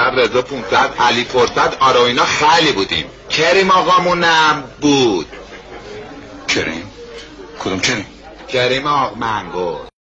500 رضا 500 علی فرصت آرا اینا خیلی بودیم. کریم آقامونم بود. کریم؟ کدوم کریم؟ کریم آق منگور.